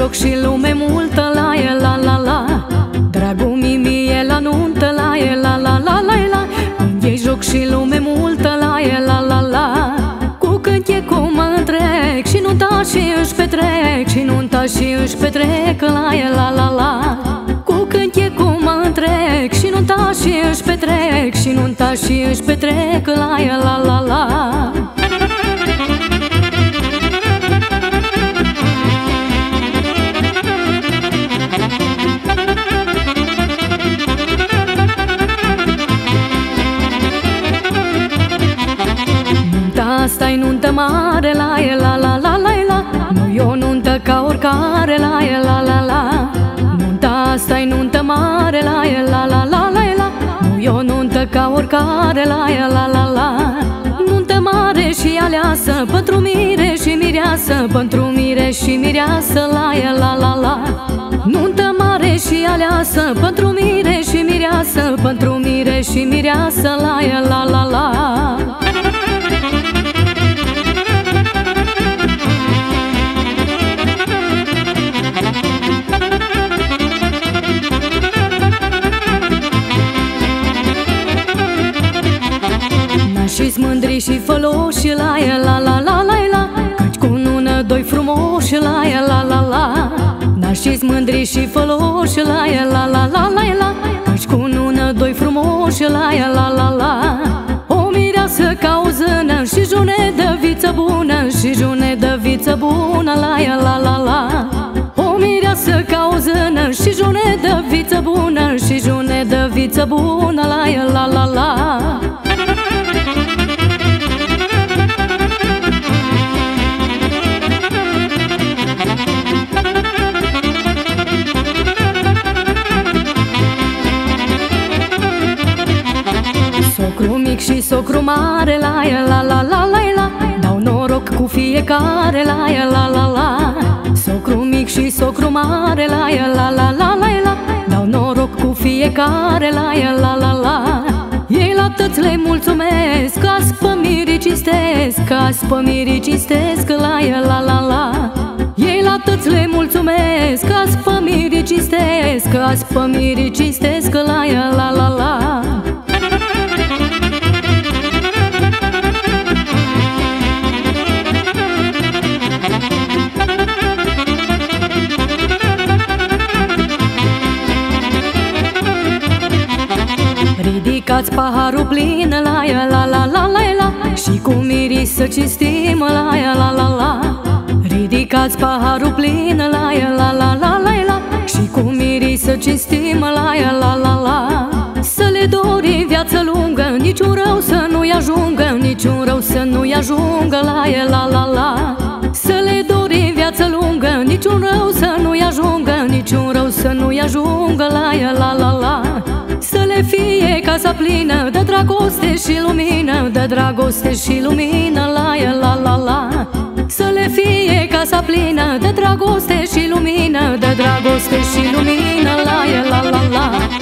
joc și lume multă la e la la la. Dragul mie la nuntă la e la la la la la. Când e joc și lume multă la e la la la. Cu cânt e cum mă întrec și nunta și își petrec Și nunta și își petrec la e la la la. Cu cânt e cum mă întrec și nunta și își petrec Și nunta și își petrec la e la la la asta-i nuntă mare la e la la la la la Nu e o nuntă ca oricare la e la la la Nunta asta-i nuntă mare la e la la la la la Nu e o nuntă ca oricare la e la la la Nuntă mare și aleasă pentru mire și mireasă Pentru mire și mireasă la e la la la Nuntă mare și aleasă pentru mire și mireasă Pentru mire și mireasă la e la la la și mândri și făloși la e la la la la la Căci cu nună doi frumoși la e la la la Nașiți mândri și făloși la e la la la la la Căci cu nună doi frumoși la e la la la O mireasă ca o zână și june de viță bună Și june de viță bună la e la la la O mireasă ca o zână și june de viță bună Și june de viță bună la e la la la și socru mare la el la la la la la. Dau noroc cu fiecare la el la la la. Socru mic și socru mare la el la la la la la. Dau noroc cu fiecare la el la la la. Ei la tăți le mulțumesc Ca spămirii cistesc Ca spămirii cistesc la el la la la. Ei la tăți le mulțumesc Ca spămirii cistesc Ca spămirii cistesc Ridicați paharul plin la ea la la la la la Și cu miris să cinstim la ea la la la Ridicați paharul plin la ea la la la la la Și cu miris să cinstim la ea la la la Să le dori viață lungă Niciun rău să nu-i ajungă Niciun rău să nu-i ajungă la ea la la la Să le dori viață lungă Niciun rău să nu-i ajungă Niciun rău să nu-i ajungă la ea la la la să le fie casa plină de dragoste și lumină De dragoste și lumină la el la la la. Să le fie casa plină de dragoste și lumină De dragoste și lumină la el la la la